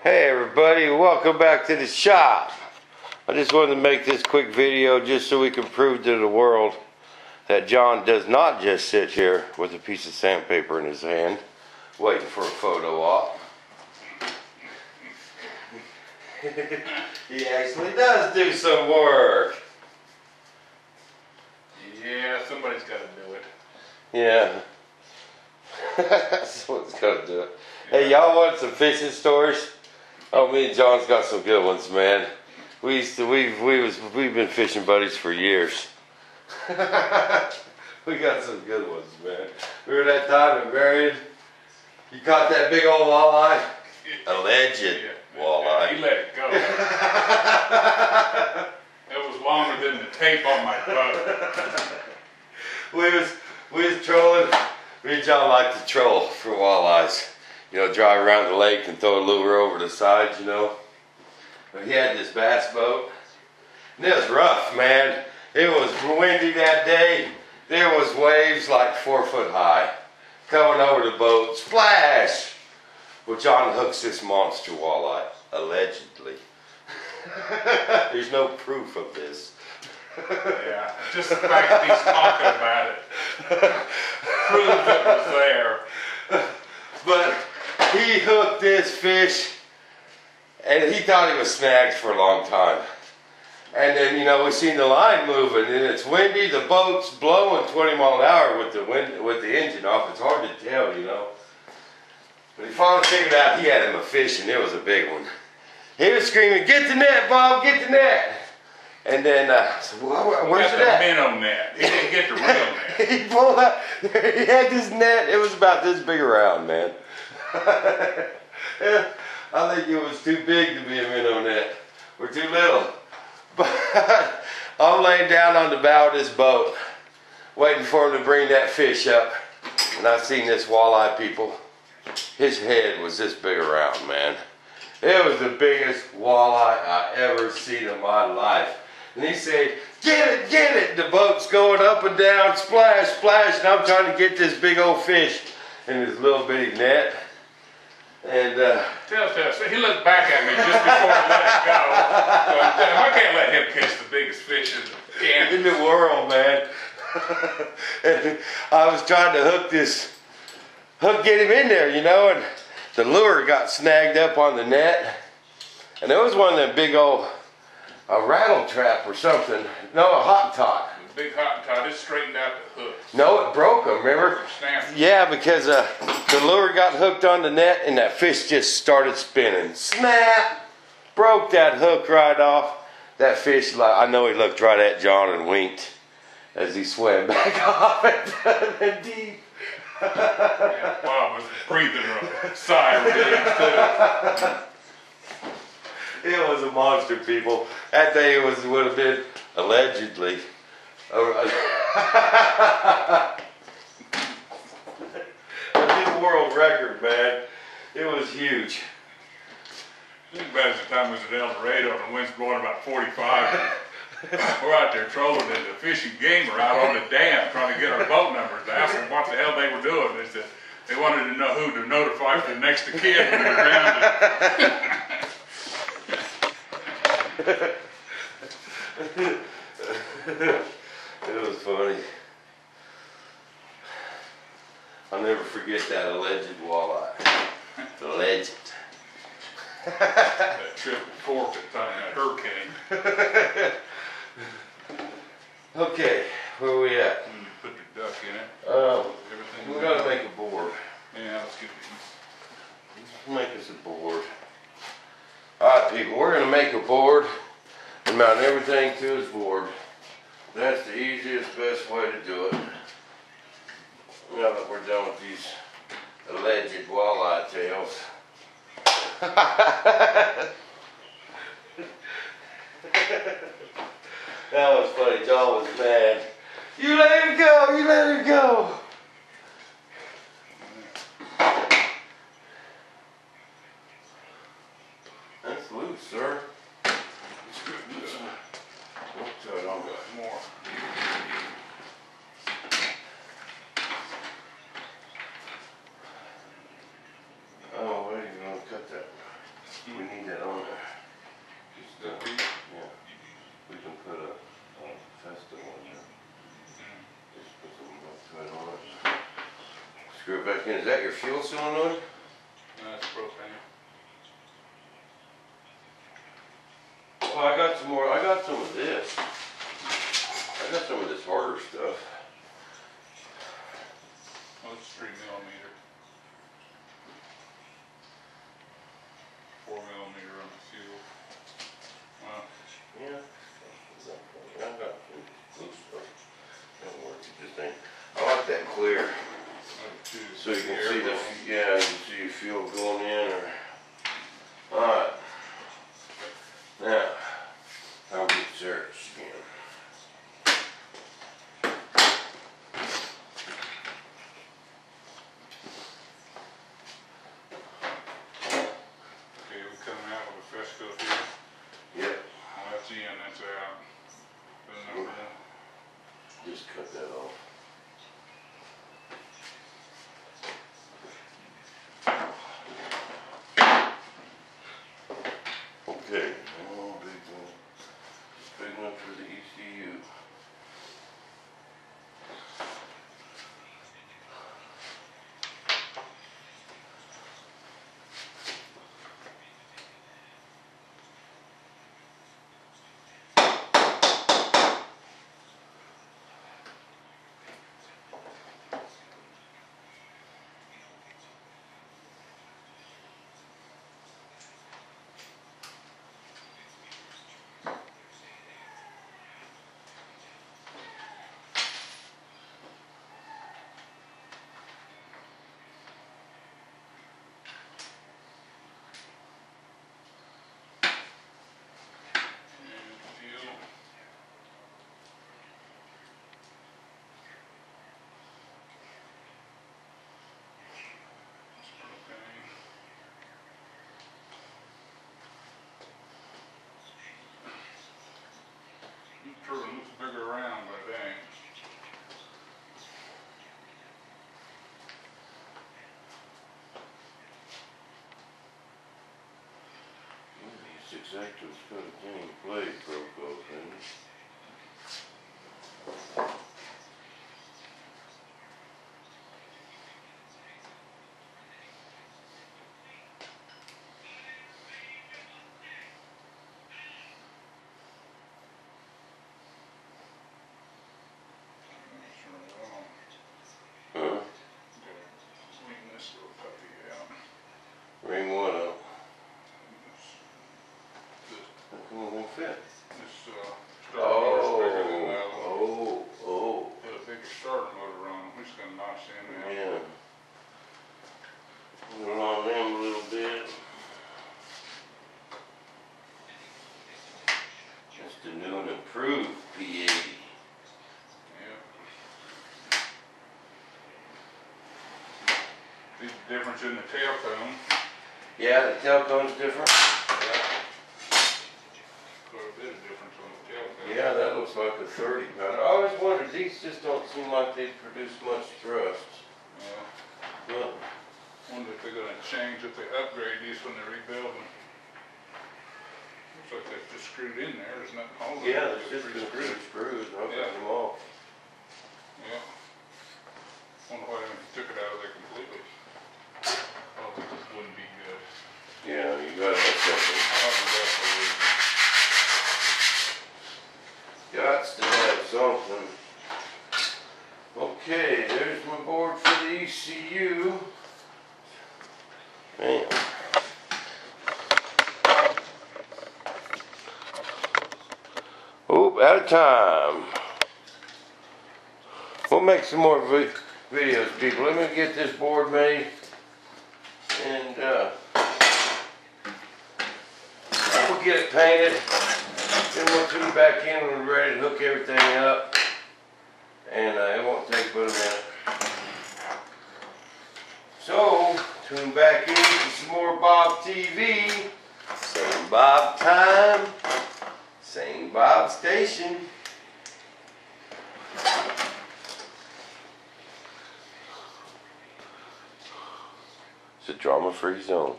Hey everybody, welcome back to the shop. I just wanted to make this quick video just so we can prove to the world that John does not just sit here with a piece of sandpaper in his hand waiting for a photo op. he actually does do some work. Yeah, somebody's got to do it. Yeah. Someone's got to do it. Hey, y'all want some fishing stories? Oh, me and John's got some good ones, man. We used to, we've, we was, we've been fishing buddies for years. we got some good ones, man. Remember that time in Marion? You caught that big old walleye? Alleged Yeah. walleye. He let it go. it was longer than the tape on my boat. we was we was trolling. Me and John like to troll for walleyes. You know, drive around the lake and throw a lure over the side. You know. But he had this bass boat, and it was rough, man. It was windy that day. There was waves like four foot high coming over the boat. Splash! Well, John hooks this monster walleye, allegedly. There's no proof of this. Yeah, just the fact that he's talking about it proves it was there. But he hooked this fish and he thought he was snagged for a long time. And then, you know, we seen the line moving and it's windy, the boat's blowing 20 mile an hour with the wind, with the engine off. It's hard to tell, you know. But he finally figured out he had him a fish and it was a big one. He was screaming, get the net, Bob, get the net. And then, uh, I said, well, where- where's Got it that. minnow net. He didn't get the real net. he pulled out. He had this net. It was about this big around, man. I think it was too big to be a minnow net. Or too little. But I'm laying down on the bow of this boat, waiting for him to bring that fish up. And I've seen this walleye people. His head was this big around, man. It was the biggest walleye I ever seen in my life. And he said, get it, get it. The boat's going up and down, splash, splash. And I'm trying to get this big old fish in this little bitty net. And uh, Tell, tell, so he looked back at me just before I let it go. "Damn, I can't let him catch the biggest fish in the in the world, man. and I was trying to hook this, hook, get him in there, you know, and the lure got snagged up on the net. And there was one of them big old, a rattle trap or something. No, a hot tot. Big hot tod, it straightened out the hook. No, it broke them, remember? Yeah, because uh, the lure got hooked on the net and that fish just started spinning. Snap! Broke that hook right off. That fish, I know he looked right at John and winked as he swam back off into the deep. Yeah, Bob was breathing a sigh of relief. It was a monster, people. That thing was would have been allegedly. A- new world record, man. It was huge. I think about the time was at El Dorado and the wind's blowing about 45. We're out there trolling and the fishing game out on the dam trying to get our boat numbers. I asked them what the hell they were doing. They said they wanted to know who to notify for the next kin when were grounded. It was funny. I'll never forget that alleged walleye. Alleged. That triple fork at the time that hurricane. Okay, where are we at? When you put your duck in it, Uh, everything. we gotta make a board. Yeah, let's get these. Make us a board. Alright people, we're gonna make a board and mount everything to this board. That's the easiest, best way to do it. Now that we're done with these alleged walleye tails. that was funny, John was mad. You let him go, you let him go. That's loose, sir. It's good. It's, uh, What's that on? got more. Oh, wait, you gonna cut that? Mm. Back in. Is that your fuel solenoid? That's propane. Well, I got some more. I got some of this. I got some of this harder stuff. Oh, it's three millimeter. Four millimeter on the fuel. Well, Yeah. I got some blue stuff. Don't work. It just ain't. I like that clear. Like. So you can see the, bubble. yeah, you can see fuel going in or, alright. Now, I'll get searched again. Okay, we coming out with a fresh coat here. Yep, Well, that's in, that's out. Put a number in. just cut that off. Okay, big one. Big one for the ECU. And fuel. It's propane. This turbine looks bigger around, but it ain't. Got a dang blade broke off in it. I'm not sure wrong. Huh? Clean this little puppy out. Ring one up. This, How come it won't fit? this, uh, starter motor's bigger than the other one. Oh, oh, Put a bigger starter motor on, it, which is gonna knock in oh, there. yeah. Put it on them a little bit. That's the new and improved P80. Yeah. See the difference in the tail cone? Yeah, the tail cone's different. Yeah. Quite a bit of difference on the tail cone. Yeah, that looks like a thirty pounder. I always wondered, these just don't seem like they produce much thrust. Yeah. But, Wonder if they're gonna change, if they upgrade these when they rebuild them. Looks like they're just screwed in there, there's nothing holding them. yeah, it's just They're been pretty screwed, screwed, I'll Yeah. them off. Yeah. Wonder why they took it out of there completely. Oh, this wouldn't be good. Yeah, you gotta have something. I don't know that's what Gots to Okay, there's my board for the ECU. Man. Oop, out of time. We'll make some more vi- videos, people. Let me get this board made. And, uh, we'll get it painted. Then we'll tune back in when we're ready to hook everything up. And uh, it won't take but a minute. So, tune back in for some more Bob TV. Same Bob time, same Bob station. It's a drama free zone.